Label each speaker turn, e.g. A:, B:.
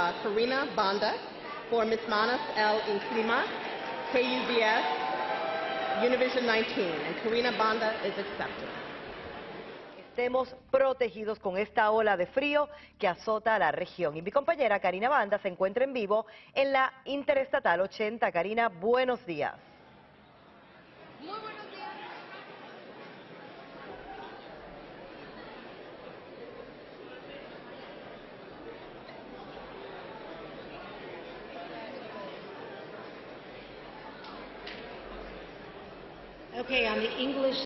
A: uh, Karina Banda for Miss Manas L. in Clima, KUBS, Univision 19. And Karina Banda is accepted.
B: estemos protegidos con esta ola de frío que azota a la región. Y mi compañera Karina Banda se encuentra en vivo en la Interestatal 80. Karina, buenos días.
C: Muy Okay, on the English